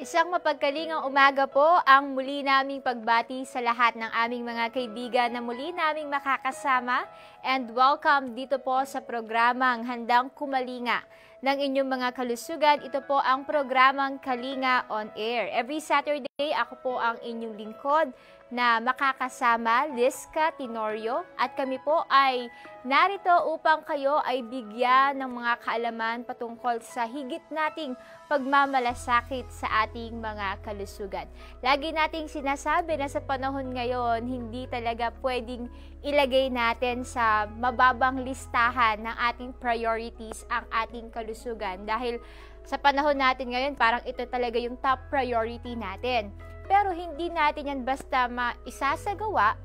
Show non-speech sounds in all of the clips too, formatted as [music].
Isang mapagkalingang umaga po ang muli naming pagbati sa lahat ng aming mga kaibigan na muli naming makakasama and welcome dito po sa programang Handang Kumalinga ng inyong mga kalusugan. Ito po ang programang Kalinga on Air. Every Saturday, ako po ang inyong lingkod na makakasama Liska Tenorio at kami po ay narito upang kayo ay bigyan ng mga kaalaman patungkol sa higit nating pagmamalasakit sa ating mga kalusugan. Lagi nating sinasabi na sa panahon ngayon, hindi talaga pwedeng ilagay natin sa mababang listahan ng ating priorities ang ating kalusugan dahil sa panahon natin ngayon, parang ito talaga yung top priority natin. Pero hindi natin yan basta maisasagawa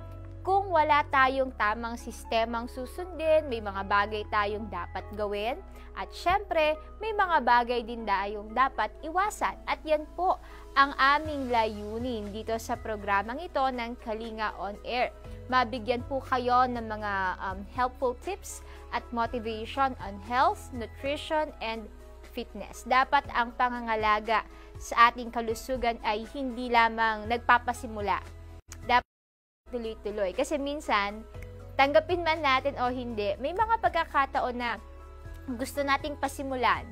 kung wala tayong tamang sistemang susundin, may mga bagay tayong dapat gawin, at syempre, may mga bagay din tayong dapat iwasan. At yan po ang aming layunin dito sa programang ito ng Kalinga On Air. Mabigyan po kayo ng mga um, helpful tips at motivation on health, nutrition, and fitness. Dapat ang pangangalaga sa ating kalusugan ay hindi lamang nagpapasimula. Dapat tuloy-tuloy. Kasi minsan, tanggapin man natin o hindi, may mga pagkakataon na gusto nating pasimulan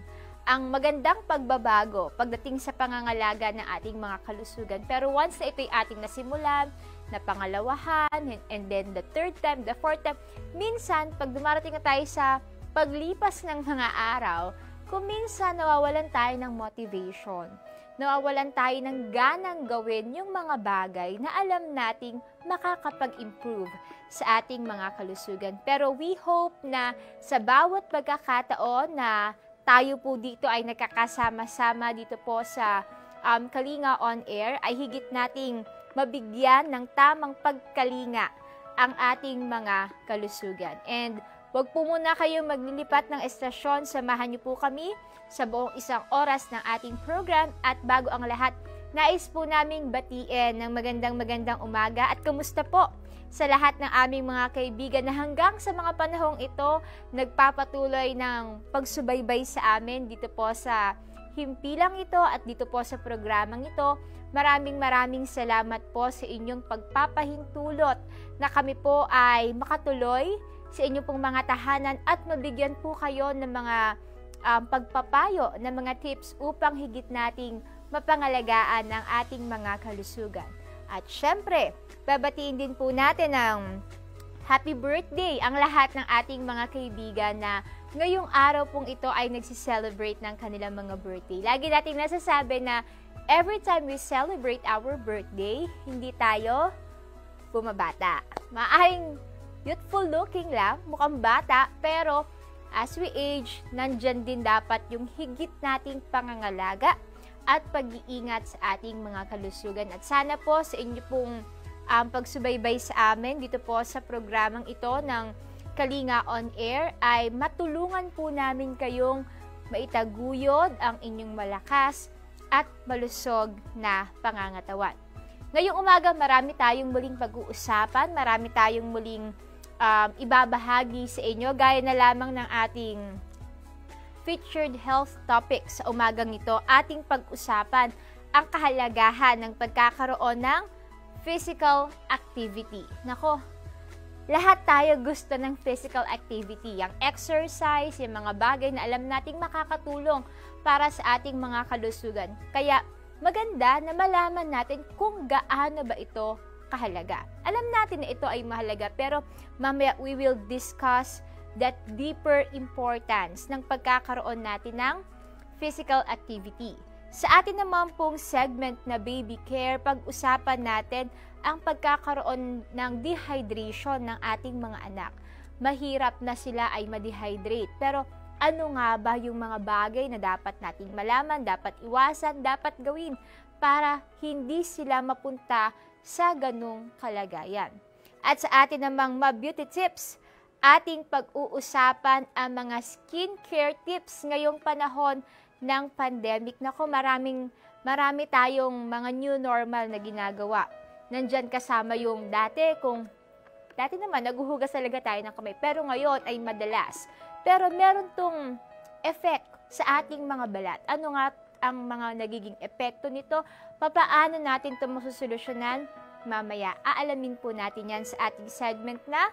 ang magandang pagbabago pagdating sa pangangalaga ng ating mga kalusugan. Pero once na ito'y ating nasimulan, na pangalawahan, and then the third time, the fourth time, minsan, pag dumarating na tayo sa paglipas ng mga araw, kung minsan nawawalan tayo ng motivation nawawalan tayo ng ganang gawin yung mga bagay na alam nating makakapag-improve sa ating mga kalusugan. Pero we hope na sa bawat pagkakataon na tayo po dito ay nakakasama-sama dito po sa um, Kalinga On Air, ay higit nating mabigyan ng tamang pagkalinga ang ating mga kalusugan. And Huwag po muna kayo maglilipat ng estasyon. Samahan niyo po kami sa buong isang oras ng ating program at bago ang lahat, nais po naming batiin ng magandang magandang umaga at kamusta po sa lahat ng aming mga kaibigan na hanggang sa mga panahong ito nagpapatuloy ng pagsubaybay sa amin dito po sa himpilang ito at dito po sa programang ito. Maraming maraming salamat po sa inyong pagpapahintulot na kami po ay makatuloy sa inyo pong mga tahanan at mabigyan po kayo ng mga um, pagpapayo, ng mga tips upang higit nating mapangalagaan ang ating mga kalusugan. At syempre, babatiin din po natin ng happy birthday ang lahat ng ating mga kaibigan na ngayong araw pong ito ay nagsiselebrate ng kanilang mga birthday. Lagi nating nasasabi na every time we celebrate our birthday, hindi tayo bumabata. Maaring youthful looking lang, mukhang bata, pero as we age, nandyan din dapat yung higit nating pangangalaga at pag-iingat sa ating mga kalusugan. At sana po sa inyo pong um, pagsubaybay sa amin dito po sa programang ito ng Kalinga On Air ay matulungan po namin kayong maitaguyod ang inyong malakas at malusog na pangangatawan. Ngayong umaga, marami tayong muling pag-uusapan, marami tayong muling um, ibabahagi sa inyo gaya na lamang ng ating featured health topic sa umagang ito, ating pag-usapan ang kahalagahan ng pagkakaroon ng physical activity. Nako, lahat tayo gusto ng physical activity, yung exercise, yung mga bagay na alam nating makakatulong para sa ating mga kalusugan. Kaya maganda na malaman natin kung gaano ba ito kahalaga. Alam natin na ito ay mahalaga pero mamaya we will discuss that deeper importance ng pagkakaroon natin ng physical activity. Sa atin naman pong segment na baby care, pag-usapan natin ang pagkakaroon ng dehydration ng ating mga anak. Mahirap na sila ay ma-dehydrate. Pero ano nga ba yung mga bagay na dapat nating malaman, dapat iwasan, dapat gawin para hindi sila mapunta sa ganong kalagayan. At sa atin namang ma-beauty tips, ating pag-uusapan ang mga skincare tips ngayong panahon ng pandemic. Nako, maraming marami tayong mga new normal na ginagawa. Nandyan kasama yung dati kung dati naman naguhugas talaga tayo ng kamay pero ngayon ay madalas. Pero meron tong effect sa ating mga balat. Ano nga ang mga nagiging epekto nito, papaano natin ito masusolusyonan, mamaya aalamin po natin yan sa ating segment na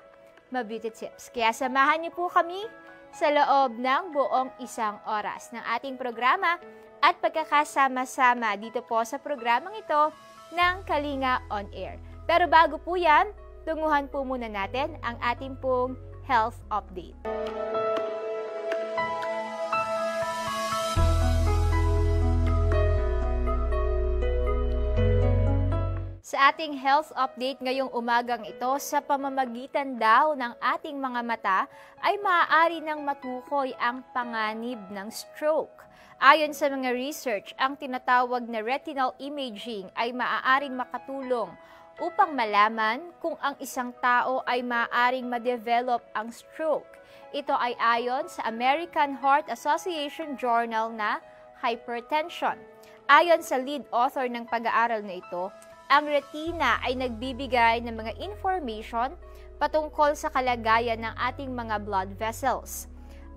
Mabeauty Tips. Kaya samahan niyo po kami sa loob ng buong isang oras ng ating programa at pagkakasama-sama dito po sa programang ito ng Kalinga On Air. Pero bago po yan, tunguhan po muna natin ang ating pong health update. Sa ating health update ngayong umagang ito, sa pamamagitan daw ng ating mga mata ay maaari nang matukoy ang panganib ng stroke. Ayon sa mga research, ang tinatawag na retinal imaging ay maaaring makatulong upang malaman kung ang isang tao ay maaaring ma-develop ang stroke. Ito ay ayon sa American Heart Association Journal na Hypertension. Ayon sa lead author ng pag-aaral na ito, ang retina ay nagbibigay ng mga information patungkol sa kalagayan ng ating mga blood vessels.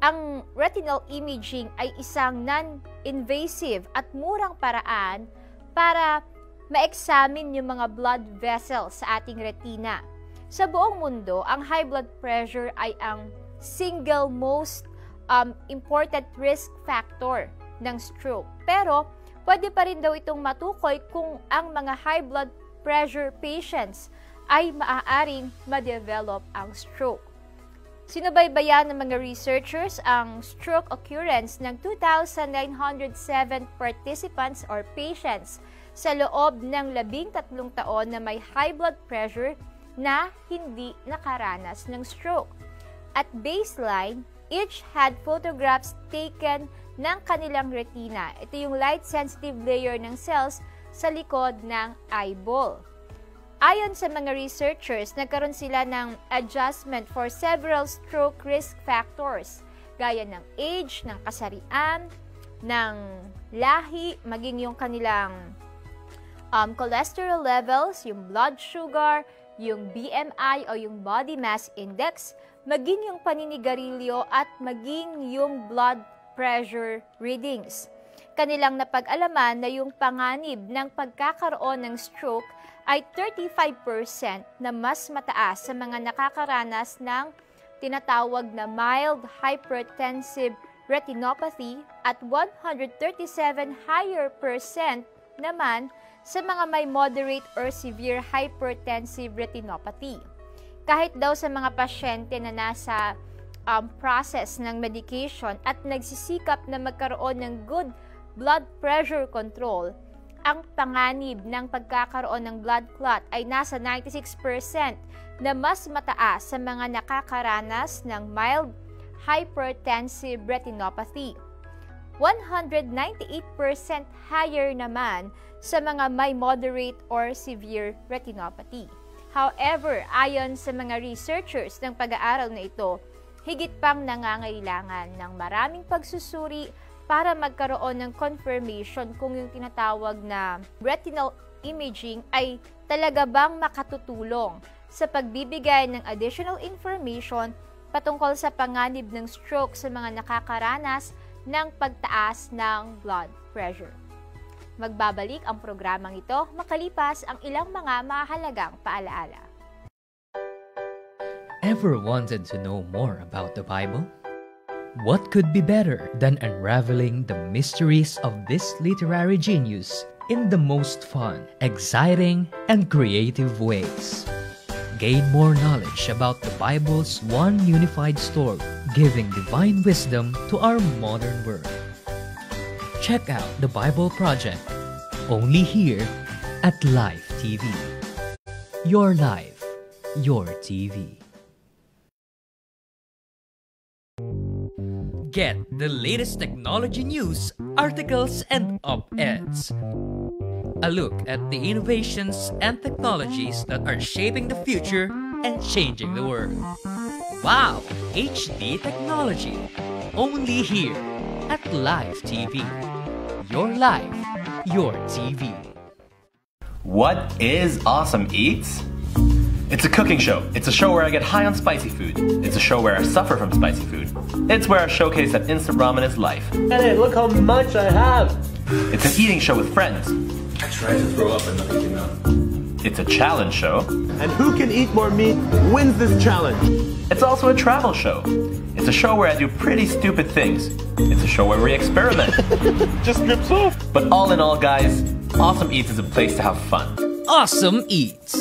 Ang retinal imaging ay isang non-invasive at murang paraan para ma-examine yung mga blood vessels sa ating retina. Sa buong mundo, ang high blood pressure ay ang single most um, important risk factor ng stroke. Pero, pwede pa rin daw itong matukoy kung ang mga high blood pressure patients ay maaaring ma-develop ang stroke. Sinubaybayan ng mga researchers ang stroke occurrence ng 2,907 participants or patients sa loob ng labing tatlong taon na may high blood pressure na hindi nakaranas ng stroke. At baseline, each had photographs taken ng kanilang retina. Ito yung light-sensitive layer ng cells sa likod ng eyeball. Ayon sa mga researchers, nagkaroon sila ng adjustment for several stroke risk factors gaya ng age, ng kasarian, ng lahi, maging yung kanilang um, cholesterol levels, yung blood sugar, yung BMI o yung body mass index, maging yung paninigarilyo at maging yung blood pressure readings. Kanilang napag-alaman na yung panganib ng pagkakaroon ng stroke ay 35% na mas mataas sa mga nakakaranas ng tinatawag na mild hypertensive retinopathy at 137 higher percent naman sa mga may moderate or severe hypertensive retinopathy. Kahit daw sa mga pasyente na nasa um, process ng medication at nagsisikap na magkaroon ng good blood pressure control, ang panganib ng pagkakaroon ng blood clot ay nasa 96% na mas mataas sa mga nakakaranas ng mild hypertensive retinopathy. 198% higher naman sa mga may moderate or severe retinopathy. However, ayon sa mga researchers ng pag-aaral na ito, higit pang nangangailangan ng maraming pagsusuri para magkaroon ng confirmation kung yung tinatawag na retinal imaging ay talaga bang makatutulong sa pagbibigay ng additional information patungkol sa panganib ng stroke sa mga nakakaranas ng pagtaas ng blood pressure. Magbabalik ang programang ito makalipas ang ilang mga mahalagang paalaala. Ever wanted to know more about the Bible? What could be better than unraveling the mysteries of this literary genius in the most fun, exciting, and creative ways? Gain more knowledge about the Bible's one unified story, giving divine wisdom to our modern world check out the Bible Project only here at Life TV. Your life, your TV. Get the latest technology news, articles, and op eds. A look at the innovations and technologies that are shaping the future and changing the world. Wow! HD technology. Only here at Live TV. Your life, your TV. What is Awesome Eats? It's a cooking show. It's a show where I get high on spicy food. It's a show where I suffer from spicy food. It's where I showcase that instant ramen is life. Hey, look how much I have. It's an eating show with friends. I tried to throw up and nothing came out. It's a challenge show. And who can eat more meat wins this challenge. It's also a travel show. It's a show where I do pretty stupid things. It's a show where we experiment. [laughs] Just drips off. but all in all, guys, Awesome Eats is a place to have fun awesome eats.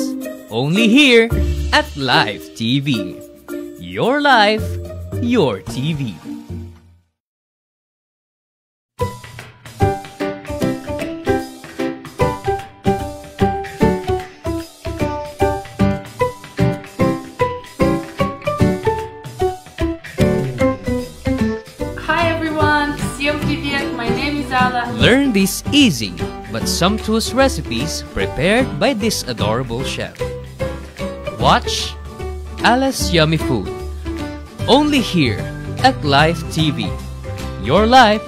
Only here at Live TV. Your life, your TV. Learn this easy but sumptuous recipes prepared by this adorable chef. Watch Alice Yummy Food. Only here at Live TV. Your life,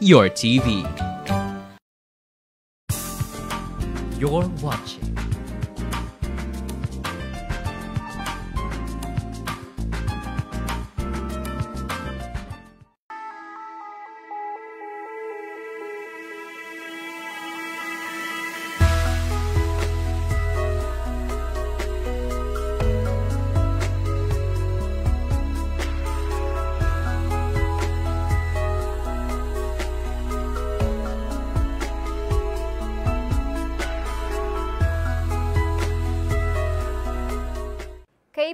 your TV. You're watching.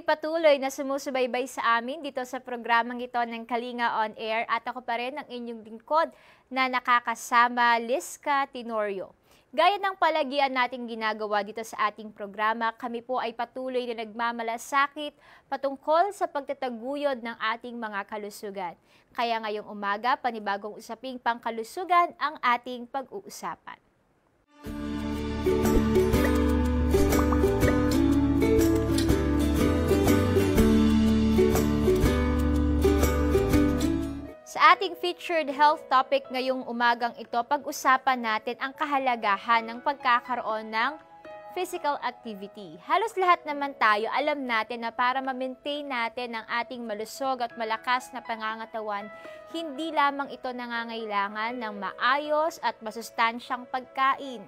Patuloy na sumusubaybay sa amin dito sa programang ito ng Kalinga On Air at ako pa rin ang inyong lingkod na nakakasama Liska Tenorio. Gaya ng palagian nating ginagawa dito sa ating programa, kami po ay patuloy na nagmamalasakit patungkol sa pagtataguyod ng ating mga kalusugan. Kaya ngayong umaga, panibagong usaping pangkalusugan ang ating pag-uusapan. Sa ating featured health topic ngayong umagang ito, pag-usapan natin ang kahalagahan ng pagkakaroon ng physical activity. Halos lahat naman tayo alam natin na para ma-maintain natin ang ating malusog at malakas na pangangatawan, hindi lamang ito nangangailangan ng maayos at masustansyang pagkain.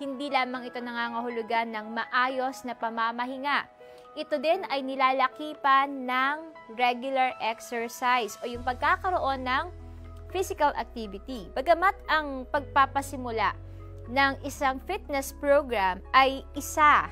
Hindi lamang ito nangangahulugan ng maayos na pamamahinga ito din ay nilalakipan ng regular exercise o yung pagkakaroon ng physical activity. Bagamat ang pagpapasimula ng isang fitness program ay isa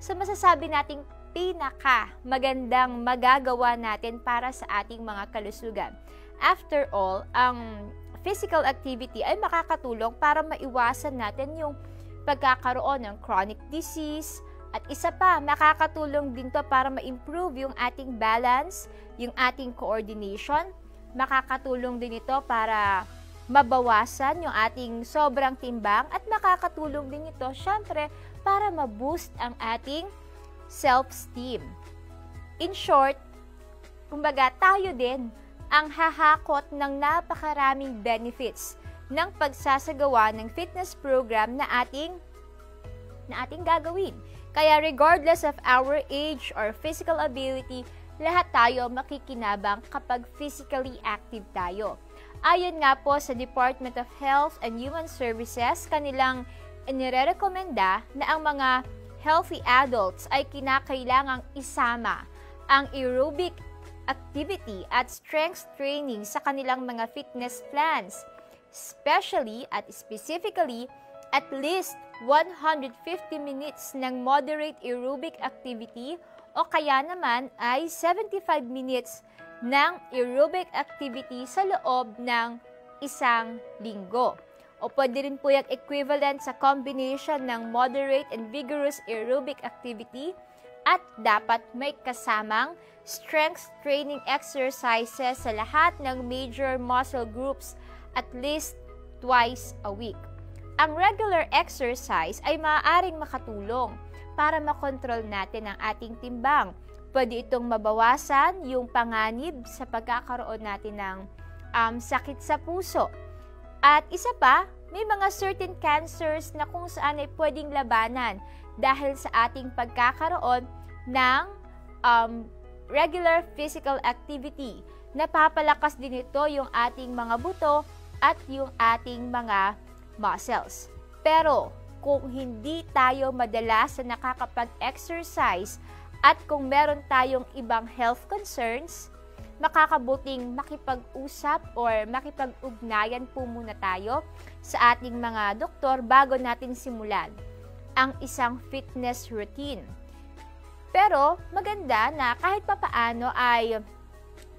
sa masasabi nating pinaka magandang magagawa natin para sa ating mga kalusugan. After all, ang physical activity ay makakatulong para maiwasan natin yung pagkakaroon ng chronic disease, at isa pa, makakatulong din to para ma-improve yung ating balance, yung ating coordination. Makakatulong din ito para mabawasan yung ating sobrang timbang at makakatulong din ito, syempre, para ma-boost ang ating self-esteem. In short, kumbaga tayo din ang hahakot ng napakaraming benefits ng pagsasagawa ng fitness program na ating na ating gagawin. Kaya regardless of our age or physical ability, lahat tayo makikinabang kapag physically active tayo. Ayon nga po sa Department of Health and Human Services, kanilang inirekomenda na ang mga healthy adults ay kinakailangang isama ang aerobic activity at strength training sa kanilang mga fitness plans, especially at specifically at least 150 minutes ng moderate aerobic activity o kaya naman ay 75 minutes ng aerobic activity sa loob ng isang linggo. O pwede rin po yung equivalent sa combination ng moderate and vigorous aerobic activity at dapat may kasamang strength training exercises sa lahat ng major muscle groups at least twice a week. Ang regular exercise ay maaaring makatulong para makontrol natin ang ating timbang. Pwede itong mabawasan yung panganib sa pagkakaroon natin ng um, sakit sa puso. At isa pa, may mga certain cancers na kung saan ay pwedeng labanan dahil sa ating pagkakaroon ng um, regular physical activity. Napapalakas din ito yung ating mga buto at yung ating mga muscles. Pero kung hindi tayo madalas na nakakapag-exercise at kung meron tayong ibang health concerns, makakabuting makipag-usap or makipag-ugnayan po muna tayo sa ating mga doktor bago natin simulan ang isang fitness routine. Pero maganda na kahit papaano ay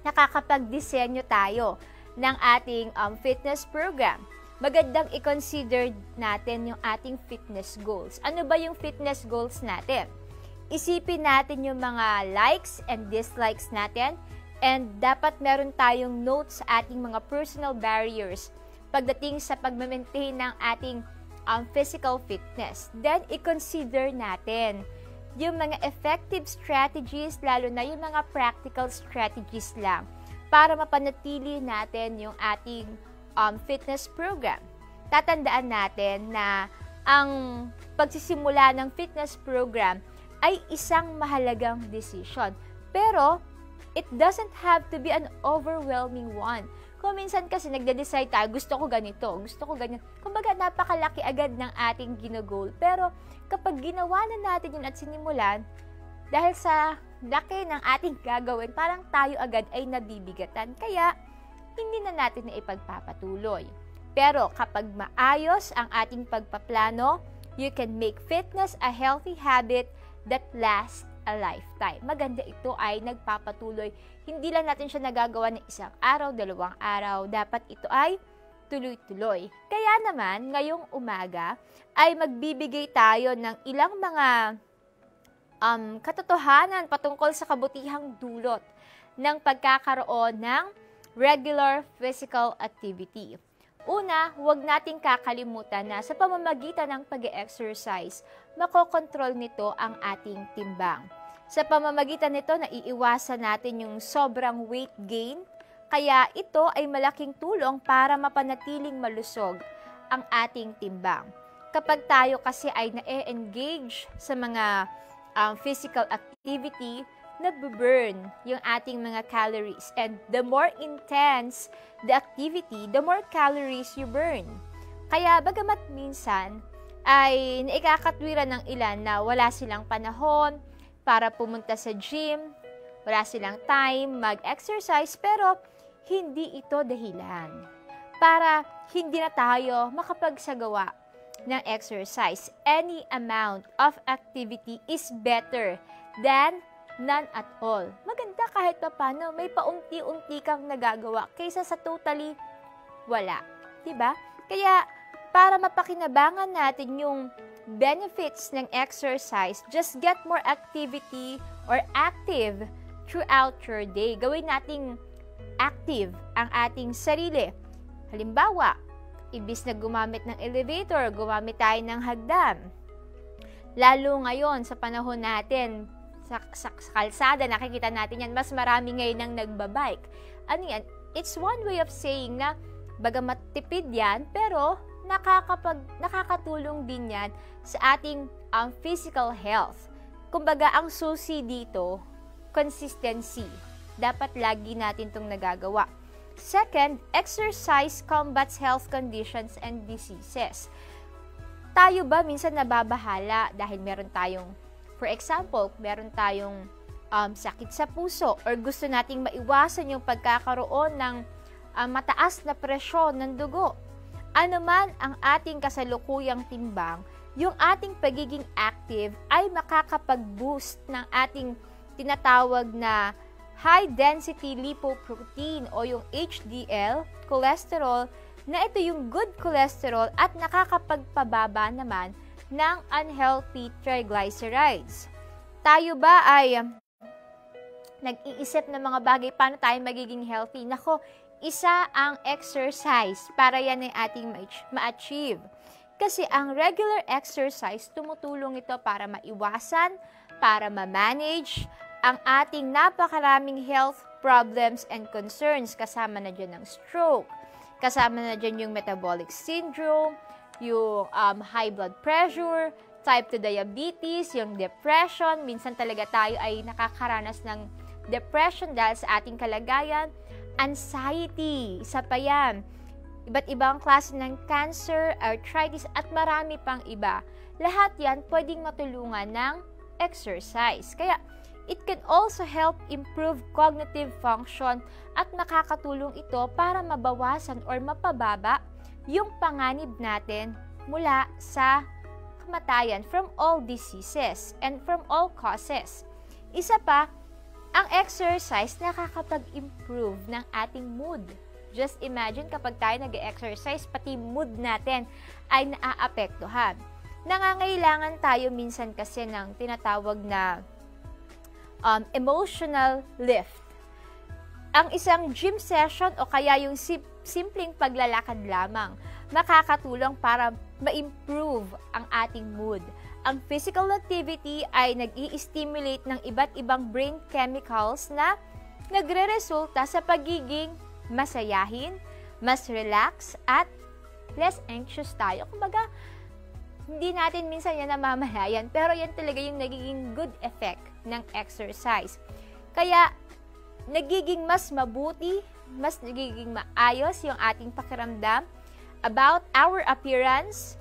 nakakapag-disenyo tayo ng ating um, fitness program magandang i-consider natin yung ating fitness goals. Ano ba yung fitness goals natin? Isipin natin yung mga likes and dislikes natin and dapat meron tayong notes sa ating mga personal barriers pagdating sa pag-maintain ng ating um, physical fitness. Then, i-consider natin yung mga effective strategies, lalo na yung mga practical strategies lang para mapanatili natin yung ating um, fitness program. Tatandaan natin na ang pagsisimula ng fitness program ay isang mahalagang decision. Pero, it doesn't have to be an overwhelming one. Kung minsan kasi nagde-decide tayo, gusto ko ganito, gusto ko ganyan. Kumbaga, napakalaki agad ng ating ginagol. Pero, kapag ginawa na natin yun at sinimulan, dahil sa laki ng ating gagawin, parang tayo agad ay nabibigatan. Kaya, hindi na natin na ipagpapatuloy. Pero kapag maayos ang ating pagpaplano, you can make fitness a healthy habit that lasts a lifetime. Maganda ito ay nagpapatuloy. Hindi lang natin siya nagagawa ng isang araw, dalawang araw. Dapat ito ay tuloy-tuloy. Kaya naman, ngayong umaga, ay magbibigay tayo ng ilang mga um, katotohanan patungkol sa kabutihang dulot ng pagkakaroon ng regular physical activity. Una, huwag nating kakalimutan na sa pamamagitan ng pag exercise makokontrol nito ang ating timbang. Sa pamamagitan nito, naiiwasan natin yung sobrang weight gain, kaya ito ay malaking tulong para mapanatiling malusog ang ating timbang. Kapag tayo kasi ay na-engage sa mga um, physical activity, nabuburn yung ating mga calories. And the more intense the activity, the more calories you burn. Kaya bagamat minsan ay naikakatwiran ng ilan na wala silang panahon para pumunta sa gym, wala silang time mag-exercise, pero hindi ito dahilan para hindi na tayo makapagsagawa ng exercise. Any amount of activity is better than none at all. Maganda kahit pa paano, may paunti-unti kang nagagawa kaysa sa totally wala. ba? Diba? Kaya, para mapakinabangan natin yung benefits ng exercise, just get more activity or active throughout your day. Gawin nating active ang ating sarili. Halimbawa, ibis na gumamit ng elevator, gumamit tayo ng hagdan. Lalo ngayon sa panahon natin, sa, sa, sa kalsada, nakikita natin yan, mas marami ngayon nang nagbabike. Ano yan? It's one way of saying na bagamat tipid yan, pero nakakapag, nakakatulong din yan sa ating um, physical health. Kumbaga, ang susi dito, consistency. Dapat lagi natin itong nagagawa. Second, exercise combats health conditions and diseases. Tayo ba minsan nababahala dahil meron tayong For example, meron tayong um, sakit sa puso or gusto nating maiwasan yung pagkakaroon ng um, mataas na presyon ng dugo. Ano man ang ating kasalukuyang timbang, yung ating pagiging active ay makakapag-boost ng ating tinatawag na high density lipoprotein o yung HDL cholesterol na ito yung good cholesterol at nakakapagpababa naman ng unhealthy triglycerides. Tayo ba ay nag-iisip ng mga bagay paano tayo magiging healthy? Nako, isa ang exercise para yan ay ating ma-achieve. Kasi ang regular exercise, tumutulong ito para maiwasan, para ma-manage ang ating napakaraming health problems and concerns. Kasama na dyan ng stroke, kasama na dyan yung metabolic syndrome, yung um, high blood pressure, type 2 diabetes, yung depression. Minsan talaga tayo ay nakakaranas ng depression dahil sa ating kalagayan. Anxiety, isa pa yan. iba't ibang klase ng cancer, arthritis, at marami pang iba. Lahat yan pwedeng matulungan ng exercise. Kaya, it can also help improve cognitive function at makakatulong ito para mabawasan or mapababa yung panganib natin mula sa kamatayan from all diseases and from all causes. Isa pa, ang exercise nakakapag-improve ng ating mood. Just imagine kapag tayo nag-exercise, pati mood natin ay naaapektuhan. Nangangailangan tayo minsan kasi ng tinatawag na um, emotional lift. Ang isang gym session o kaya yung simpleng paglalakad lamang makakatulong para ma-improve ang ating mood. Ang physical activity ay nag stimulate ng iba't ibang brain chemicals na nagre-resulta sa pagiging masayahin, mas relax, at less anxious tayo. Kumbaga, hindi natin minsan yan namamalayan, pero yan talaga yung nagiging good effect ng exercise. Kaya, nagiging mas mabuti, mas nagiging maayos yung ating pakiramdam about our appearance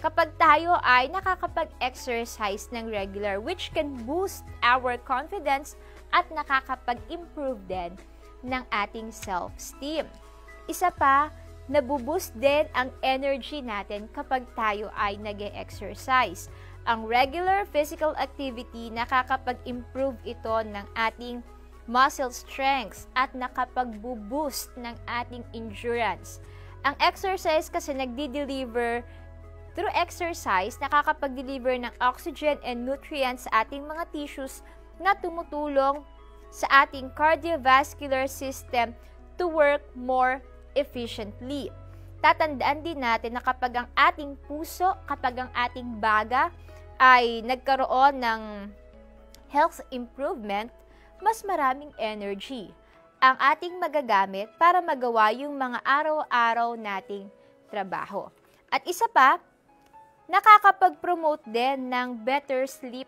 kapag tayo ay nakakapag-exercise ng regular which can boost our confidence at nakakapag-improve din ng ating self-esteem. Isa pa, nabuboost din ang energy natin kapag tayo ay nag exercise Ang regular physical activity nakakapag-improve ito ng ating muscle strength at nakapag-boost ng ating endurance. Ang exercise kasi nagdi-deliver through exercise, nakakapag-deliver ng oxygen and nutrients sa ating mga tissues na tumutulong sa ating cardiovascular system to work more efficiently. Tatandaan din natin na kapag ang ating puso, kapag ang ating baga ay nagkaroon ng health improvement, mas maraming energy ang ating magagamit para magawa yung mga araw-araw nating trabaho. At isa pa, nakakapag-promote din ng better sleep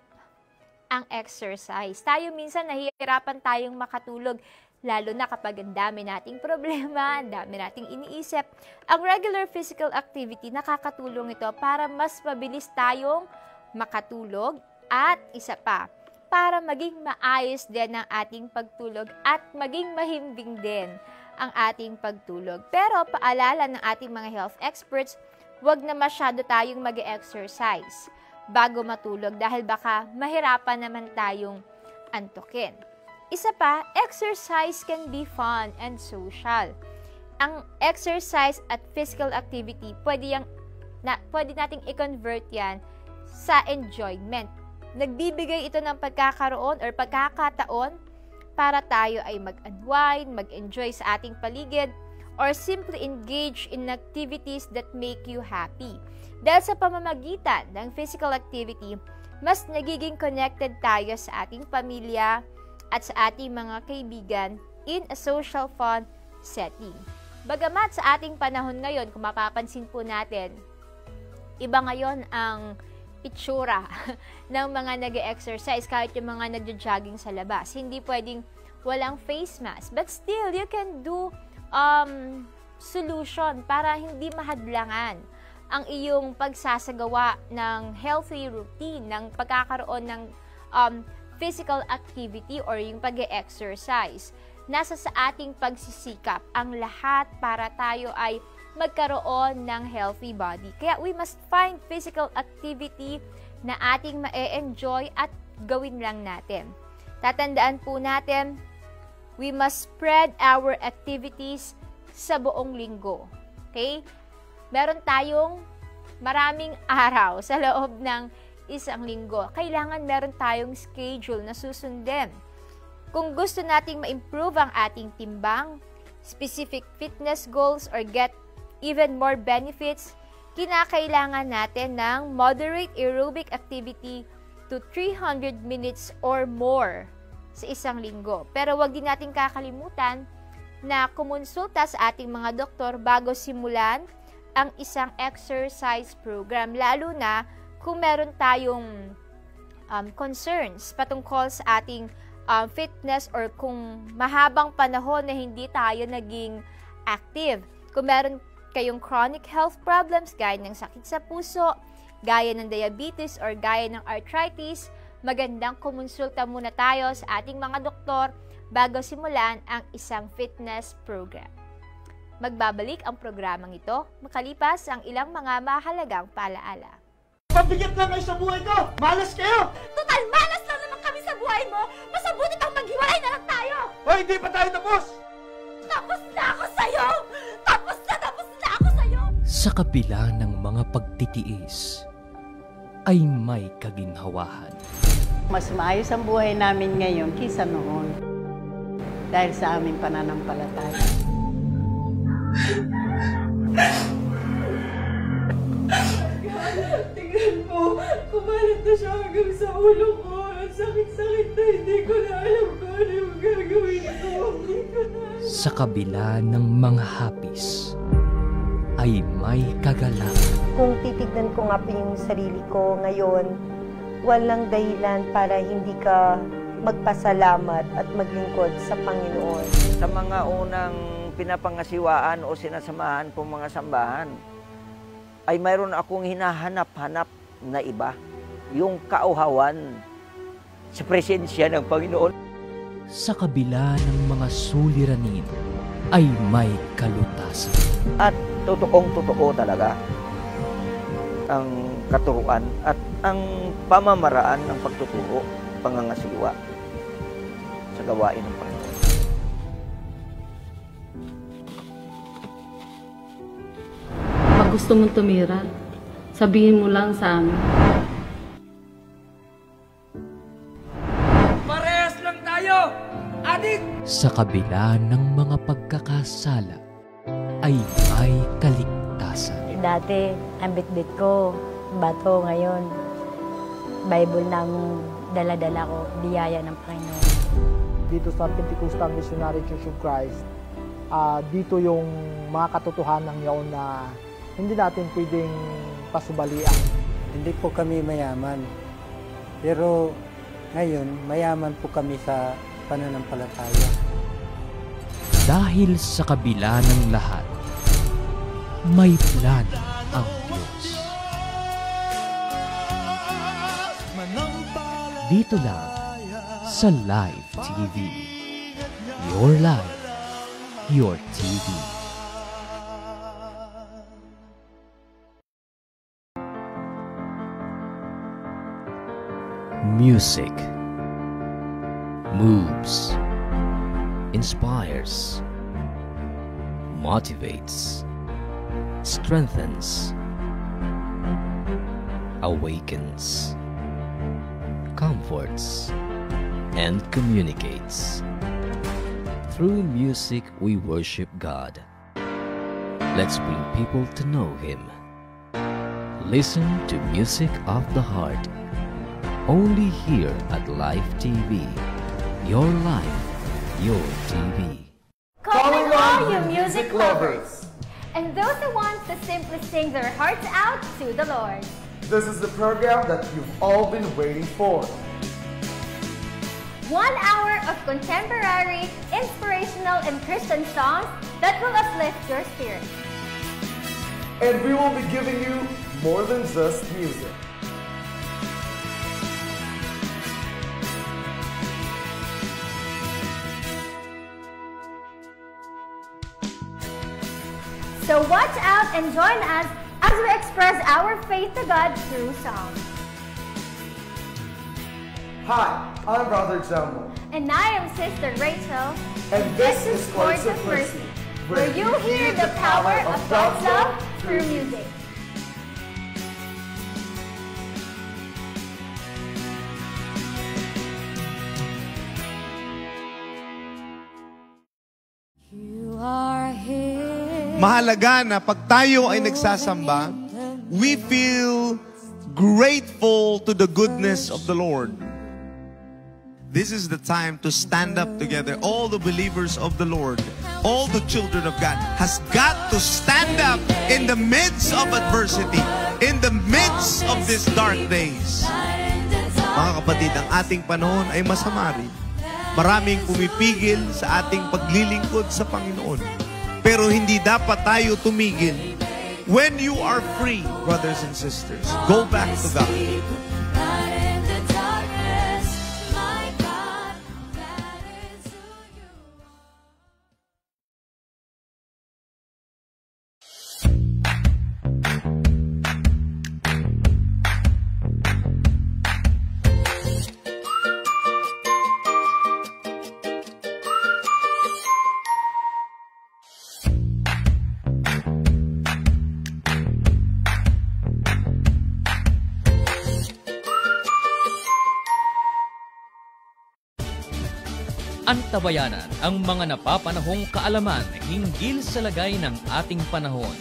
ang exercise. Tayo minsan nahihirapan tayong makatulog, lalo na kapag ang dami nating problema, ang dami nating iniisip. Ang regular physical activity, nakakatulong ito para mas mabilis tayong makatulog at isa pa, para maging maayos din ang ating pagtulog at maging mahimbing din ang ating pagtulog. Pero paalala ng ating mga health experts, huwag na masyado tayong mag exercise bago matulog dahil baka mahirapan naman tayong antukin. Isa pa, exercise can be fun and social. Ang exercise at physical activity, pwede, yang, na, pwede nating i-convert yan sa enjoyment Nagbibigay ito ng pagkakaroon or pagkakataon para tayo ay mag-unwind, mag-enjoy sa ating paligid, or simply engage in activities that make you happy. Dahil sa pamamagitan ng physical activity, mas nagiging connected tayo sa ating pamilya at sa ating mga kaibigan in a social fun setting. Bagamat sa ating panahon ngayon, kung mapapansin po natin, iba ngayon ang itsura [laughs] ng mga nag exercise kahit yung mga nagja-jogging sa labas. Hindi pwedeng walang face mask. But still, you can do um, solution para hindi mahadlangan ang iyong pagsasagawa ng healthy routine, ng pagkakaroon ng um, physical activity or yung pag exercise Nasa sa ating pagsisikap ang lahat para tayo ay magkaroon ng healthy body. Kaya we must find physical activity na ating ma-enjoy at gawin lang natin. Tatandaan po natin, we must spread our activities sa buong linggo. Okay? Meron tayong maraming [laughs] araw sa loob ng isang linggo. Kailangan meron tayong schedule na susundin. Kung gusto nating ma-improve ang ating timbang, specific fitness goals, or get even more benefits, kinakailangan natin ng moderate aerobic activity to 300 minutes or more sa isang linggo. Pero wag din natin kakalimutan na kumonsulta sa ating mga doktor bago simulan ang isang exercise program, lalo na kung meron tayong um, concerns patungkol sa ating um, fitness or kung mahabang panahon na hindi tayo naging active. Kung meron kayong chronic health problems gaya ng sakit sa puso, gaya ng diabetes or gaya ng arthritis, magandang kumonsulta muna tayo sa ating mga doktor bago simulan ang isang fitness program. Magbabalik ang programang ito makalipas ang ilang mga mahalagang paalaala. Pabigat lang kayo sa buhay ko! Malas kayo! Total malas lang naman kami sa buhay mo! Mas mabuti pang maghiwalay na lang tayo! Hoy, hindi pa tayo tapos! Tapos na ako sa'yo! Tapos na! Sa kabila ng mga pagtitiis, ay may kaginhawahan. Mas maayos ang buhay namin ngayon kisa noon. Dahil sa aming pananampalataya. Tingnan mo, kumalat na siya hanggang sa ulo ko. Ang sakit-sakit na hindi ko na alam kung ano yung gagawin ko. Sa kabila ng mga hapis, ay may kagalakan. Kung titignan ko nga po yung sarili ko ngayon, walang dahilan para hindi ka magpasalamat at maglingkod sa Panginoon. Sa mga unang pinapangasiwaan o sinasamahan po mga sambahan, ay mayroon akong hinahanap-hanap na iba. Yung kauhawan sa presensya ng Panginoon. Sa kabila ng mga suliranin, ay may kalutasan. At totoong totoo talaga ang katuruan at ang pamamaraan ng pagtuturo, pangangasiwa sa gawain ng Panginoon. Pag gusto mong tumira, sabihin mo lang sa amin. Parehas lang tayo! Adik! Sa kabila ng mga pagkakasala, ay may kaligtasan. Dati, ang bitbit ko, bato ngayon. Bible na ang dala-dala ko, biyaya ng Panginoon. Dito sa Pentecostal Missionary Church of Christ, ah, dito yung mga katotohanan ngayon na hindi natin pwedeng pasubalian. Hindi po kami mayaman. Pero ngayon, mayaman po kami sa pananampalataya. Dahil sa kabila ng lahat, may plan ang Diyos. Dito lang sa Live TV. Your life, your TV. Music moves, inspires, motivates, strengthens, awakens, comforts, and communicates. Through music, we worship God. Let's bring people to know Him. Listen to Music of the Heart. Only here at Live TV. Your life, your TV. Calling all you music lovers. And those who want to simply sing their hearts out to the Lord. This is the program that you've all been waiting for. One hour of contemporary, inspirational, and Christian songs that will uplift your spirit. And we will be giving you more than just music. So watch out and join us as we express our faith to God through song. Hi, I'm Brother Jumbo. And I am Sister Rachel. And this is Chords of Mercy, where you hear the power of God's love through music. Mahalaga na pag tayo ay nagsasamba, we feel grateful to the goodness of the Lord. This is the time to stand up together. All the believers of the Lord, all the children of God has got to stand up in the midst of adversity, in the midst of these dark days. Mga kapatid, ang ating panahon ay masama rin. Maraming pumipigil sa ating paglilingkod sa Panginoon. Pero hindi dapat tayo tumigil. When you are free, brothers and sisters, go back to God. Antabayanan ang mga napapanahong kaalaman hinggil sa lagay ng ating panahon.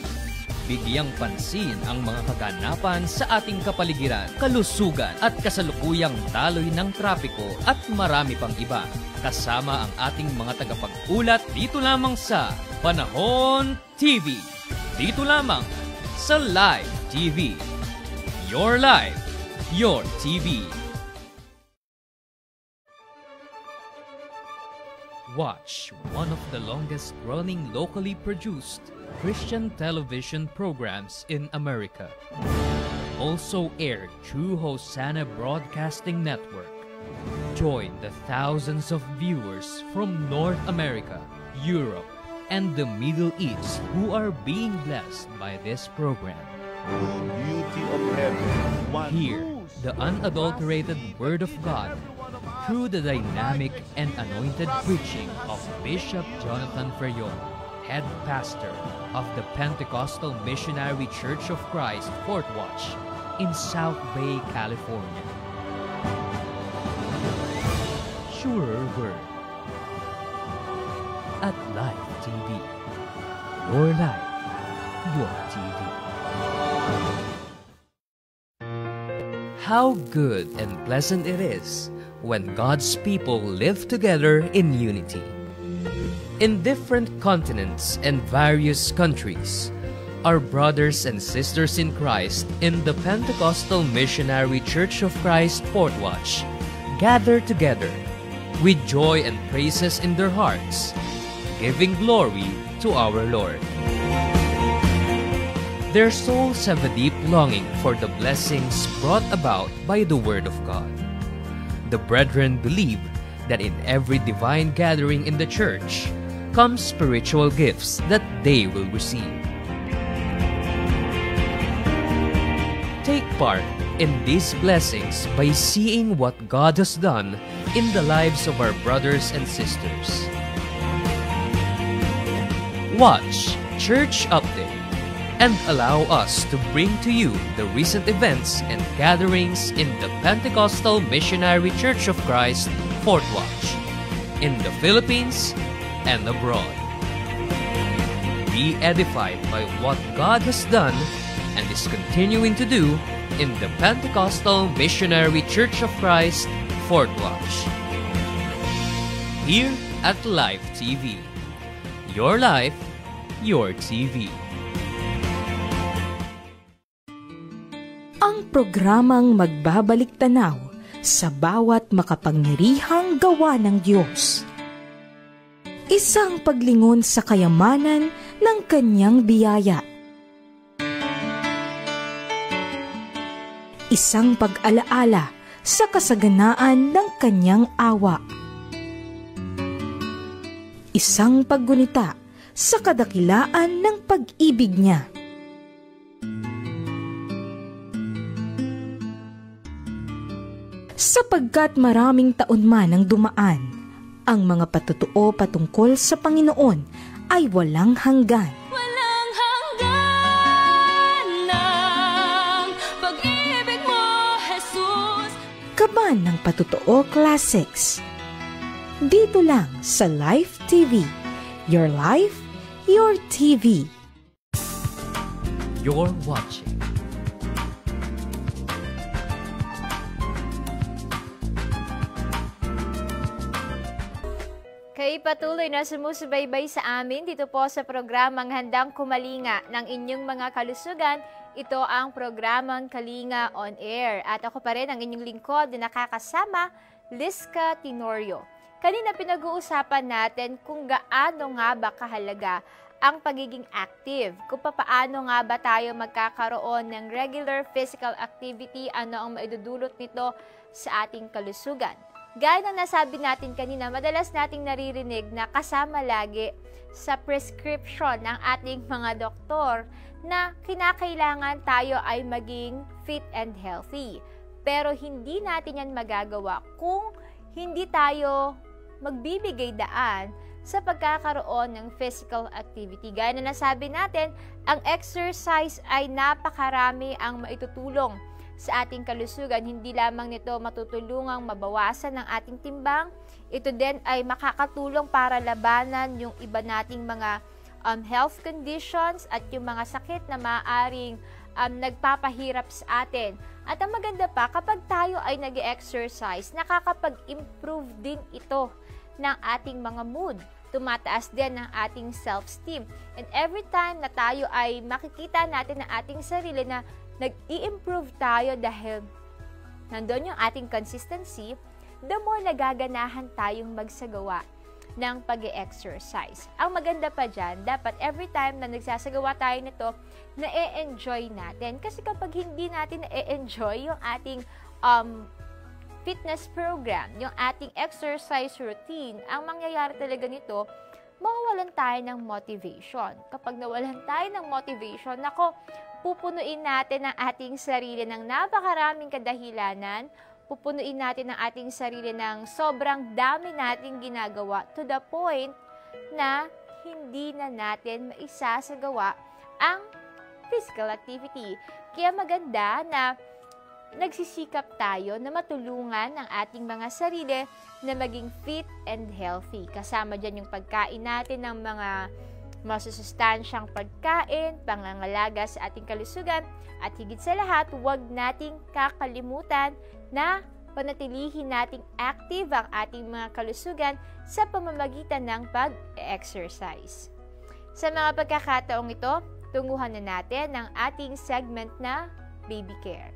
Bigyang pansin ang mga kaganapan sa ating kapaligiran, kalusugan at kasalukuyang daloy ng trapiko at marami pang iba. Kasama ang ating mga tagapag-ulat dito lamang sa Panahon TV. Dito lamang sa Live TV. Your Life, Your TV. Watch one of the longest running locally produced Christian television programs in America. Also aired through Hosanna Broadcasting Network. Join the thousands of viewers from North America, Europe, and the Middle East who are being blessed by this program. beauty of heaven. Hear the unadulterated Word of God through the dynamic and anointed preaching of Bishop Jonathan Feryon, head pastor of the Pentecostal Missionary Church of Christ Fort Watch in South Bay, California. Surer Word at Live TV. Your life, your TV. How good and pleasant it is when God's people live together in unity. In different continents and various countries, our brothers and sisters in Christ in the Pentecostal Missionary Church of Christ Fort Watch gather together with joy and praises in their hearts, giving glory to our Lord. Their souls have a deep longing for the blessings brought about by the Word of God. The brethren believe that in every divine gathering in the church come spiritual gifts that they will receive. Take part in these blessings by seeing what God has done in the lives of our brothers and sisters. Watch Church Update and allow us to bring to you the recent events and gatherings in the Pentecostal Missionary Church of Christ, Fort Watch, in the Philippines and abroad. Be edified by what God has done and is continuing to do in the Pentecostal Missionary Church of Christ, Fort Watch. Here at Live TV. Your life, your TV. Ang programang magbabalik tanaw sa bawat makapangyarihang gawa ng Diyos. Isang paglingon sa kayamanan ng kanyang biyaya. Isang pag-alaala sa kasaganaan ng kanyang awa. Isang paggunita sa kadakilaan ng pag-ibig niya. Sapagkat maraming taon man ang dumaan, ang mga patutuo patungkol sa Panginoon ay walang hanggan. Walang hanggan ng pag-ibig mo, Jesus. Kaban ng Patutuo Classics. Dito lang sa Life TV. Your life, your TV. You're watching Kayo patuloy na sumusubaybay sa amin dito po sa programang Handang Kumalinga ng inyong mga kalusugan. Ito ang programang Kalinga on Air. At ako pa rin ang inyong lingkod na nakakasama, Liska Tenorio. Kanina pinag-uusapan natin kung gaano nga ba kahalaga ang pagiging active. Kung paano nga ba tayo magkakaroon ng regular physical activity, ano ang maidudulot nito sa ating kalusugan. Gaya ng nasabi natin kanina, madalas nating naririnig na kasama lagi sa prescription ng ating mga doktor na kinakailangan tayo ay maging fit and healthy. Pero hindi natin yan magagawa kung hindi tayo magbibigay daan sa pagkakaroon ng physical activity. Gaya na nasabi natin, ang exercise ay napakarami ang maitutulong sa ating kalusugan. Hindi lamang nito matutulungang mabawasan ng ating timbang, ito din ay makakatulong para labanan yung iba nating mga um, health conditions at yung mga sakit na maaaring um, nagpapahirap sa atin. At ang maganda pa, kapag tayo ay nag exercise nakakapag-improve din ito ng ating mga mood. Tumataas din ang ating self-esteem. And every time na tayo ay makikita natin ng ating sarili na nag-i-improve tayo dahil nandun yung ating consistency, the more nagaganahan tayong magsagawa ng pag exercise Ang maganda pa dyan, dapat every time na nagsasagawa tayo nito, na-enjoy natin. Kasi kapag hindi natin na-enjoy yung ating um, fitness program, yung ating exercise routine, ang mangyayari talaga nito, mawawalan tayo ng motivation. Kapag nawalan tayo ng motivation, nako, pupunuin natin ang ating sarili ng napakaraming kadahilanan, pupunuin natin ang ating sarili ng sobrang dami nating ginagawa to the point na hindi na natin maisasagawa ang physical activity. Kaya maganda na nagsisikap tayo na matulungan ang ating mga sarili na maging fit and healthy. Kasama dyan yung pagkain natin ng mga masusustansyang pagkain, pangangalaga sa ating kalusugan, at higit sa lahat, huwag nating kakalimutan na panatilihin nating active ang ating mga kalusugan sa pamamagitan ng pag-exercise. Sa mga pagkakataong ito, tunguhan na natin ang ating segment na Baby Care.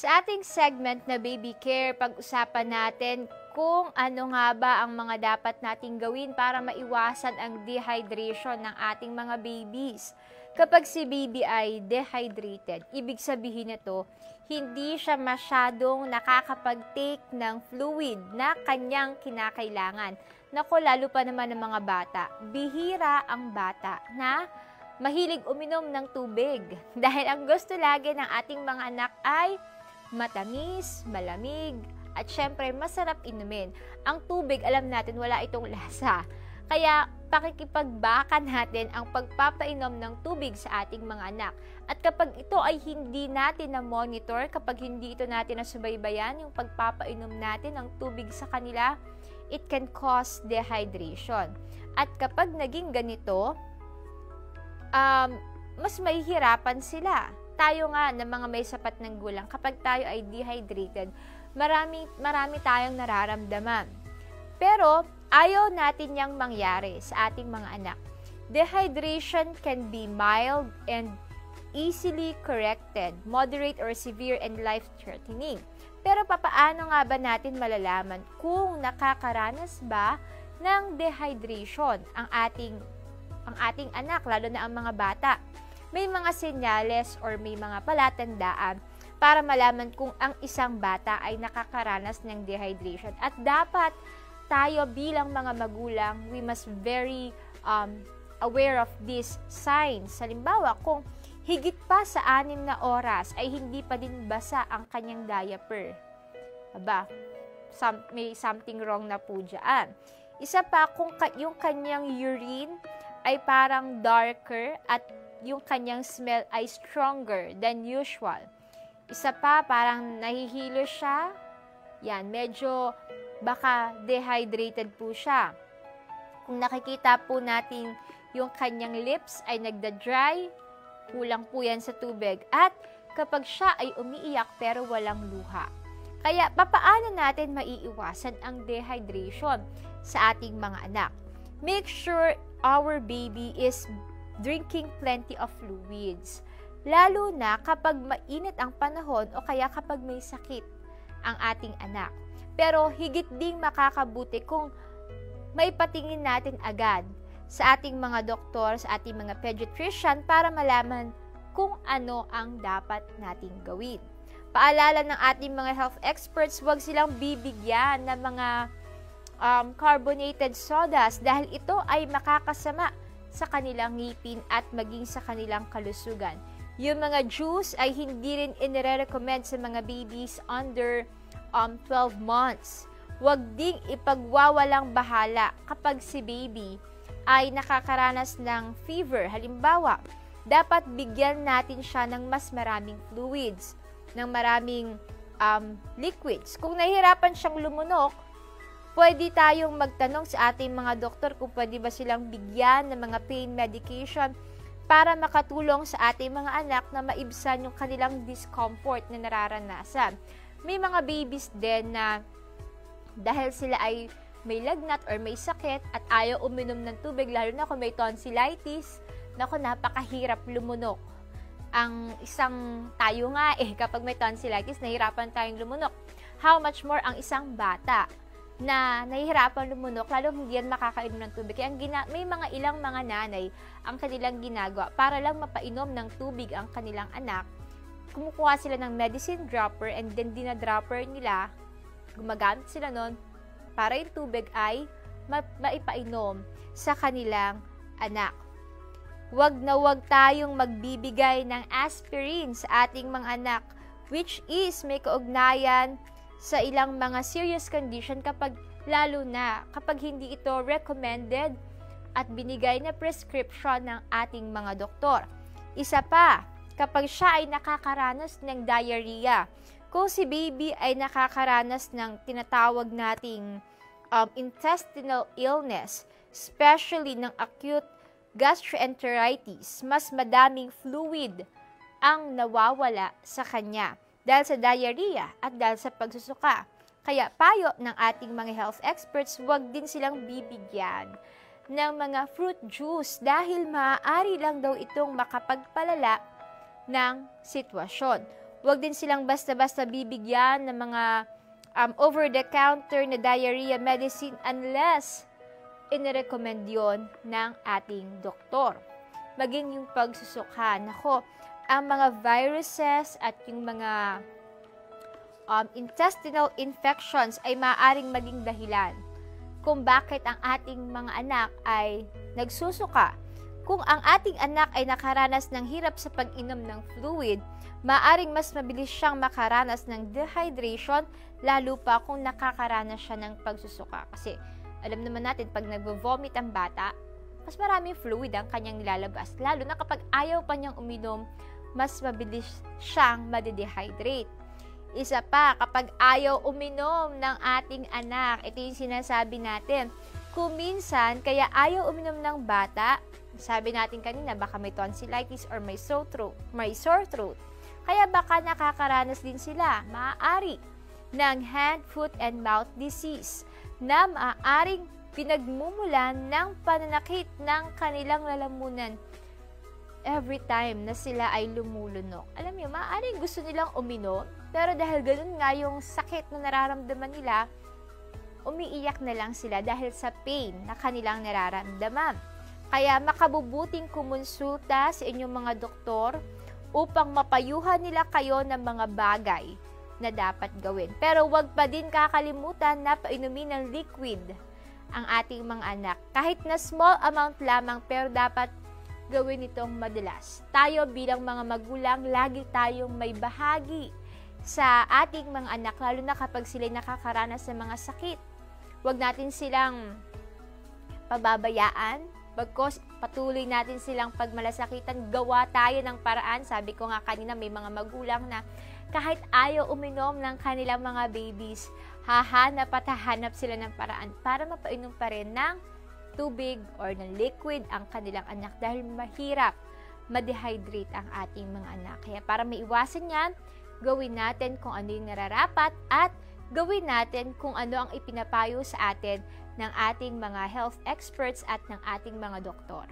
Sa ating segment na Baby Care, pag-usapan natin kung ano nga ba ang mga dapat nating gawin para maiwasan ang dehydration ng ating mga babies. Kapag si baby ay dehydrated, ibig sabihin nito, hindi siya masyadong nakakapag-take ng fluid na kanyang kinakailangan. Nako, lalo pa naman ng mga bata. Bihira ang bata na mahilig uminom ng tubig. [laughs] Dahil ang gusto lagi ng ating mga anak ay matamis, malamig, at syempre masarap inumin. Ang tubig, alam natin, wala itong lasa. Kaya pakikipagbakan natin ang pagpapainom ng tubig sa ating mga anak. At kapag ito ay hindi natin na monitor, kapag hindi ito natin nasubaybayan, yung pagpapainom natin ng tubig sa kanila, it can cause dehydration. At kapag naging ganito, um, mas mahihirapan sila. Tayo nga na mga may sapat ng gulang, kapag tayo ay dehydrated, marami, marami tayong nararamdaman. Pero, Ayaw natin yang mangyari sa ating mga anak. Dehydration can be mild and easily corrected, moderate or severe and life-threatening. Pero papaano nga ba natin malalaman kung nakakaranas ba ng dehydration ang ating ang ating anak lalo na ang mga bata? May mga senyales or may mga palatandaan para malaman kung ang isang bata ay nakakaranas ng dehydration at dapat tayo bilang mga magulang, we must very um, aware of these signs. Halimbawa, kung higit pa sa anim na oras ay hindi pa din basa ang kanyang diaper. Aba, some, may something wrong na po dyan. Isa pa, kung ka, yung kanyang urine ay parang darker at yung kanyang smell ay stronger than usual. Isa pa, parang nahihilo siya. Yan, medyo baka dehydrated po siya. Kung nakikita po natin yung kanyang lips ay nagda-dry, kulang po yan sa tubig. At kapag siya ay umiiyak pero walang luha. Kaya papaano natin maiiwasan ang dehydration sa ating mga anak? Make sure our baby is drinking plenty of fluids. lalo na kapag mainit ang panahon o kaya kapag may sakit ang ating anak. Pero higit ding makakabuti kung may patingin natin agad sa ating mga doktor, sa ating mga pediatrician para malaman kung ano ang dapat nating gawin. Paalala ng ating mga health experts, huwag silang bibigyan ng mga um, carbonated sodas dahil ito ay makakasama sa kanilang ngipin at maging sa kanilang kalusugan. Yung mga juice ay hindi rin inire-recommend sa mga babies under um, 12 months. Huwag ding ipagwawalang bahala kapag si baby ay nakakaranas ng fever. Halimbawa, dapat bigyan natin siya ng mas maraming fluids ng maraming um, liquids. Kung nahihirapan siyang lumunok, pwede tayong magtanong sa ating mga doktor kung pwede ba silang bigyan ng mga pain medication para makatulong sa ating mga anak na maibsan yung kanilang discomfort na nararanasan. May mga babies din na dahil sila ay may lagnat or may sakit at ayaw uminom ng tubig, lalo na kung may tonsillitis, nako napakahirap lumunok ang isang tayo nga eh, kapag may tonsillitis, nahihirapan tayong lumunok. How much more ang isang bata na nahihirapan lumunok, lalo hindi yan makakainom ng tubig. Kaya ang gina- may mga ilang mga nanay ang kanilang ginagawa para lang mapainom ng tubig ang kanilang anak. Kumukuha sila ng medicine dropper and then dinadropper nila, gumagamit sila nun para yung tubig ay ma- maipainom sa kanilang anak. Huwag na huwag tayong magbibigay ng aspirin sa ating mga anak, which is may kaugnayan sa ilang mga serious condition kapag lalo na kapag hindi ito recommended at binigay na prescription ng ating mga doktor. Isa pa, kapag siya ay nakakaranas ng diarrhea, kung si baby ay nakakaranas ng tinatawag nating um, intestinal illness, especially ng acute gastroenteritis, mas madaming fluid ang nawawala sa kanya dahil sa diarrhea at dahil sa pagsusuka. Kaya payo ng ating mga health experts, huwag din silang bibigyan ng mga fruit juice dahil maaari lang daw itong makapagpalala ng sitwasyon. Huwag din silang basta-basta bibigyan ng mga um, over-the-counter na diarrhea medicine unless inirecommend yon ng ating doktor. Maging yung pagsusuka. Nako, ang mga viruses at yung mga um, intestinal infections ay maaaring maging dahilan kung bakit ang ating mga anak ay nagsusuka. Kung ang ating anak ay nakaranas ng hirap sa pag-inom ng fluid, maaring mas mabilis siyang makaranas ng dehydration, lalo pa kung nakakaranas siya ng pagsusuka. Kasi alam naman natin, pag nagvo-vomit ang bata, mas maraming fluid ang kanyang nilalabas. Lalo na kapag ayaw pa niyang uminom, mas mabilis siyang madedehydrate. Isa pa, kapag ayaw uminom ng ating anak, ito yung sinasabi natin, kung minsan, kaya ayaw uminom ng bata, sabi natin kanina, baka may tonsillitis or may sore throat, may sore throat. Kaya baka nakakaranas din sila, maaari, ng hand, foot, and mouth disease na maaaring pinagmumulan ng pananakit ng kanilang lalamunan every time na sila ay lumulunok. Alam niyo, maaaring gusto nilang uminom, pero dahil ganun nga yung sakit na nararamdaman nila, umiiyak na lang sila dahil sa pain na kanilang nararamdaman. Kaya makabubuting kumonsulta sa inyong mga doktor upang mapayuhan nila kayo ng mga bagay na dapat gawin. Pero huwag pa din kakalimutan na painumin ng liquid ang ating mga anak. Kahit na small amount lamang pero dapat gawin itong madalas. Tayo bilang mga magulang, lagi tayong may bahagi sa ating mga anak, lalo na kapag sila nakakaranas ng mga sakit. Huwag natin silang pababayaan, bagkos patuloy natin silang pagmalasakitan, gawa tayo ng paraan. Sabi ko nga kanina, may mga magulang na kahit ayaw uminom ng kanilang mga babies, hahanap at hahanap sila ng paraan para mapainom pa rin ng tubig or ng liquid ang kanilang anak dahil mahirap ma-dehydrate ang ating mga anak. Kaya para maiwasan yan, gawin natin kung ano yung nararapat at gawin natin kung ano ang ipinapayo sa atin ng ating mga health experts at ng ating mga doktor.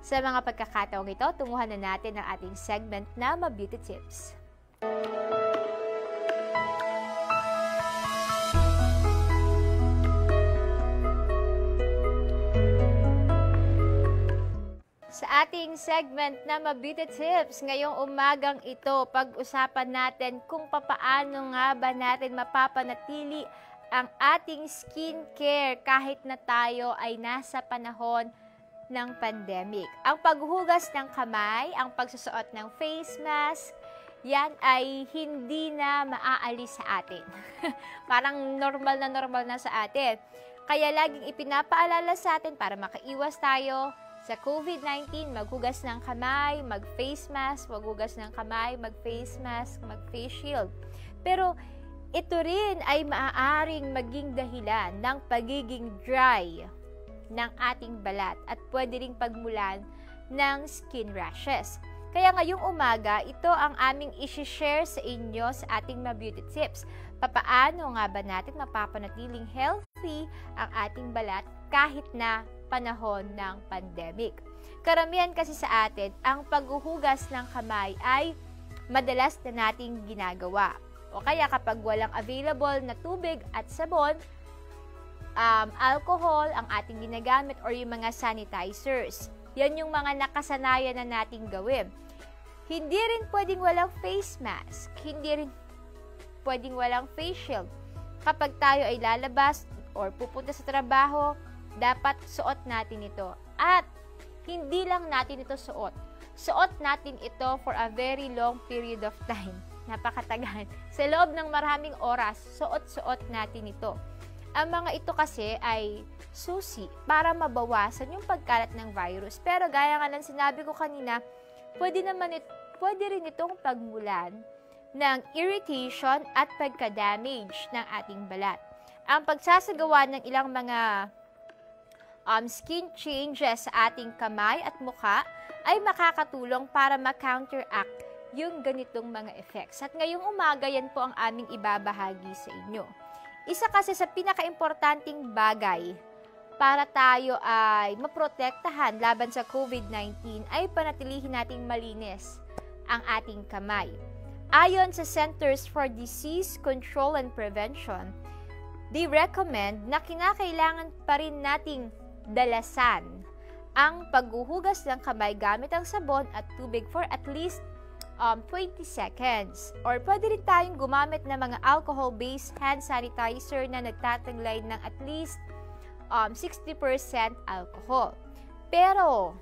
Sa mga pagkakataong ito, tunguhan na natin ang ating segment na Ma-Beauty Tips. Sa ating segment na Ma-Beauty Tips, ngayong umagang ito, pag-usapan natin kung papaano nga ba natin mapapanatili ang ating skincare kahit na tayo ay nasa panahon ng pandemic. Ang paghuhugas ng kamay, ang pagsusuot ng face mask, yan ay hindi na maaalis sa atin. [laughs] Parang normal na normal na sa atin. Kaya laging ipinapaalala sa atin para makaiwas tayo sa COVID-19, maghugas ng kamay, mag-face mask, maghugas ng kamay, mag-face mask, mag-face shield. Pero ito rin ay maaaring maging dahilan ng pagiging dry ng ating balat at pwede ring pagmulan ng skin rashes. Kaya ngayong umaga, ito ang aming isi-share sa inyo sa ating mga beauty tips. Papaano nga ba natin mapapanatiling healthy ang ating balat kahit na panahon ng pandemic. Karamihan kasi sa atin, ang paghuhugas ng kamay ay madalas na nating ginagawa. O kaya kapag walang available na tubig at sabon, um, alcohol ang ating ginagamit or yung mga sanitizers. Yan yung mga nakasanayan na nating gawin. Hindi rin pwedeng walang face mask. Hindi rin pwedeng walang face shield. Kapag tayo ay lalabas or pupunta sa trabaho, dapat suot natin ito. At hindi lang natin ito suot. Suot natin ito for a very long period of time. [laughs] Napakatagal. Sa loob ng maraming oras, suot-suot natin ito. Ang mga ito kasi ay susi para mabawasan yung pagkalat ng virus. Pero gaya nga ng sinabi ko kanina, pwede naman it, pwede rin itong pagmulan ng irritation at pagka-damage ng ating balat. Ang pagsasagawa ng ilang mga um, skin changes sa ating kamay at mukha ay makakatulong para ma-counteract yung ganitong mga effects. At ngayong umaga, yan po ang aming ibabahagi sa inyo. Isa kasi sa pinaka-importanting bagay para tayo ay maprotektahan laban sa COVID-19 ay panatilihin nating malinis ang ating kamay. Ayon sa Centers for Disease Control and Prevention, they recommend na kinakailangan pa rin nating dalasan ang paghuhugas ng kamay gamit ang sabon at tubig for at least um, 20 seconds. Or pwede rin tayong gumamit ng mga alcohol-based hand sanitizer na nagtataglay ng at least um, 60% alcohol. Pero,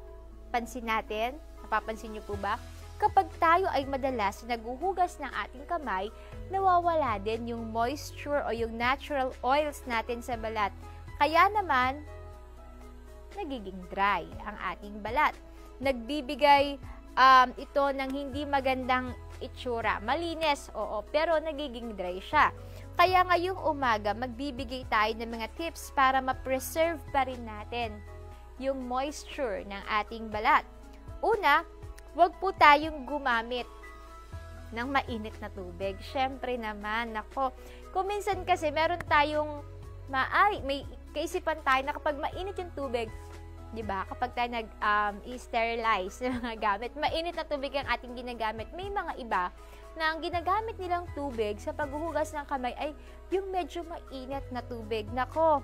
pansin natin, napapansin niyo po ba? Kapag tayo ay madalas naghuhugas ng ating kamay, nawawala din yung moisture o yung natural oils natin sa balat. Kaya naman, nagiging dry ang ating balat. Nagbibigay um, ito ng hindi magandang itsura. Malinis, oo, pero nagiging dry siya. Kaya ngayong umaga, magbibigay tayo ng mga tips para ma-preserve pa rin natin yung moisture ng ating balat. Una, huwag po tayong gumamit ng mainit na tubig. Siyempre naman, nako, kung minsan kasi meron tayong maay, may kaisipan tayo na kapag mainit yung tubig, 'di ba? Kapag tayo nag um, sterilize ng mga gamit, mainit na tubig ang ating ginagamit. May mga iba na ang ginagamit nilang tubig sa paghuhugas ng kamay ay yung medyo mainit na tubig. Nako,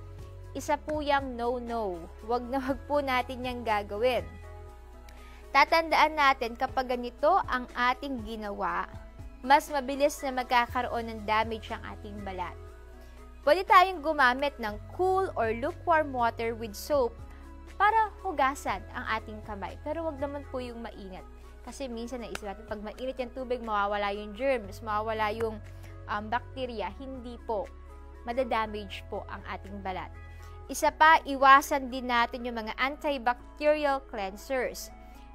isa po yung no-no. Huwag na wag po natin yung gagawin. Tatandaan natin kapag ganito ang ating ginawa, mas mabilis na magkakaroon ng damage ang ating balat. Pwede tayong gumamit ng cool or lukewarm water with soap para hugasan ang ating kamay. Pero wag naman po yung mainit. Kasi minsan naisip natin, pag mainit yung tubig, mawawala yung germs, mawawala yung um, bacteria. Hindi po. Madadamage po ang ating balat. Isa pa, iwasan din natin yung mga antibacterial cleansers.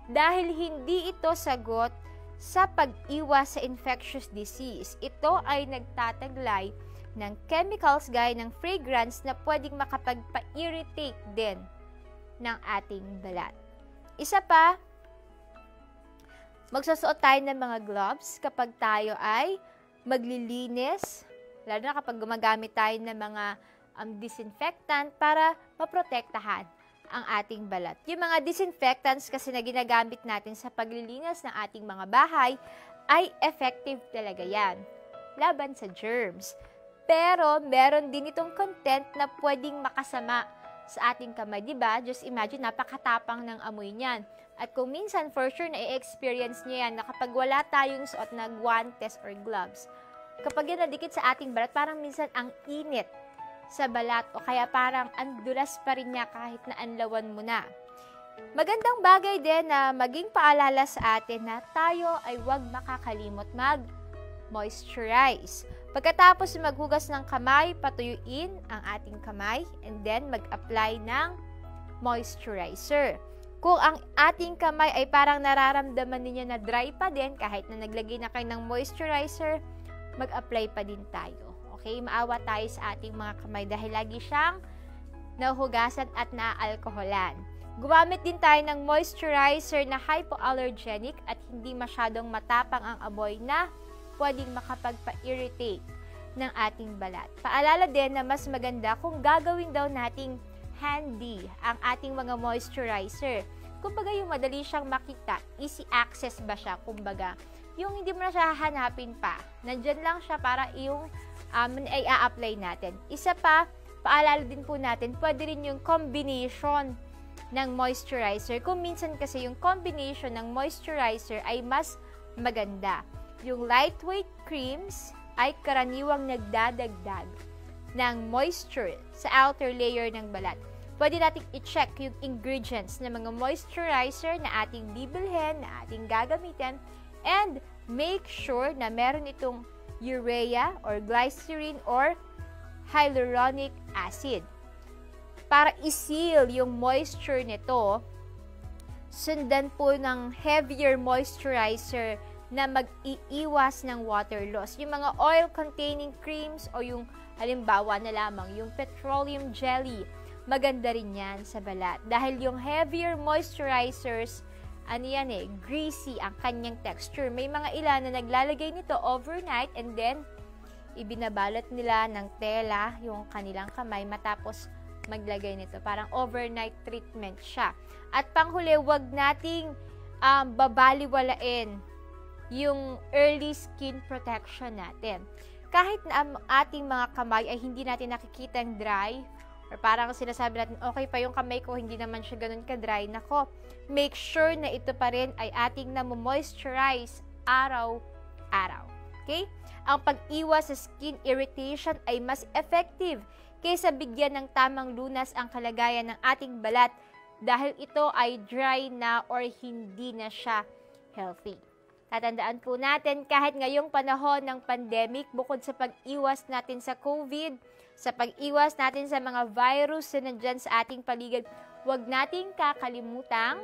Dahil hindi ito sagot sa pag-iwas sa infectious disease. Ito ay nagtataglay ng chemicals gaya ng fragrance na pwedeng makapagpa-irritate din ng ating balat. Isa pa, magsusuot tayo ng mga gloves kapag tayo ay maglilinis, lalo na kapag gumagamit tayo ng mga um, disinfectant para maprotektahan ang ating balat. Yung mga disinfectants kasi na ginagamit natin sa paglilinis ng ating mga bahay ay effective talaga yan. Laban sa germs. Pero meron din itong content na pwedeng makasama sa ating kamay, 'di ba? Just imagine napakatapang ng amoy niyan. At kung minsan for sure na i-experience niya yan na kapag wala tayong suot na guantes or gloves, kapag yan nadikit sa ating balat, parang minsan ang init sa balat o kaya parang andulas pa rin niya kahit na anlawan mo na. Magandang bagay din na maging paalala sa atin na tayo ay huwag makakalimot mag-moisturize. Pagkatapos maghugas ng kamay, patuyuin ang ating kamay and then mag-apply ng moisturizer. Kung ang ating kamay ay parang nararamdaman ninyo na dry pa din kahit na naglagay na kayo ng moisturizer, mag-apply pa din tayo. Okay, maawa tayo sa ating mga kamay dahil lagi siyang nahugasan at naaalkoholan. Gumamit din tayo ng moisturizer na hypoallergenic at hindi masyadong matapang ang amoy na pwedeng makapagpa-irritate ng ating balat. Paalala din na mas maganda kung gagawin daw nating handy ang ating mga moisturizer. Kumbaga yung madali siyang makita, easy access ba siya, kumbaga. Yung hindi mo na siya hahanapin pa. Nandyan lang siya para yung um, ay a-apply natin. Isa pa, paalala din po natin, pwede rin yung combination ng moisturizer. Kung minsan kasi yung combination ng moisturizer ay mas maganda. Yung lightweight creams ay karaniwang nagdadagdag ng moisture sa outer layer ng balat. Pwede nating i-check yung ingredients ng mga moisturizer na ating bibilhin, na ating gagamitin, and make sure na meron itong urea or glycerin or hyaluronic acid. Para iseal yung moisture nito, sundan po ng heavier moisturizer na mag-iiwas ng water loss. Yung mga oil-containing creams o yung halimbawa na lamang yung petroleum jelly, maganda rin yan sa balat. Dahil yung heavier moisturizers, ano yan eh, greasy ang kanyang texture. May mga ilan na naglalagay nito overnight and then ibinabalot nila ng tela yung kanilang kamay matapos maglagay nito. Parang overnight treatment siya. At panghuli, wag nating um, babaliwalain yung early skin protection natin. Kahit na ang ating mga kamay ay hindi natin nakikitang dry, or parang sinasabi natin, okay pa yung kamay ko, hindi naman siya ganun ka-dry. Nako, make sure na ito pa rin ay ating na moisturize araw-araw. Okay? Ang pag-iwas sa skin irritation ay mas effective kaysa bigyan ng tamang lunas ang kalagayan ng ating balat dahil ito ay dry na or hindi na siya healthy. Tatandaan po natin kahit ngayong panahon ng pandemic, bukod sa pag-iwas natin sa COVID, sa pag-iwas natin sa mga virus na nandyan sa ating paligid, huwag nating kakalimutang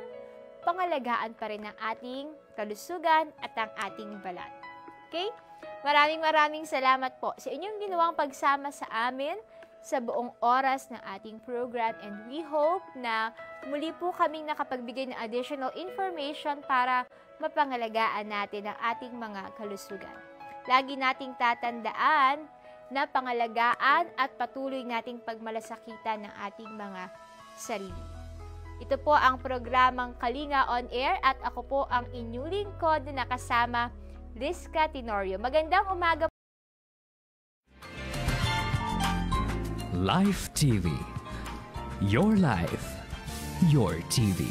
pangalagaan pa rin ang ating kalusugan at ang ating balat. Okay? Maraming maraming salamat po sa inyong ginawang pagsama sa amin sa buong oras ng ating program and we hope na muli po kaming nakapagbigay ng additional information para mapangalagaan natin ang ating mga kalusugan. Lagi nating tatandaan na pangalagaan at patuloy nating pagmalasakitan ng ating mga sarili. Ito po ang programang Kalinga on Air at ako po ang inyong lingkod na nakasama Rizka Tenorio. Magandang umaga Life TV. Your life, your TV.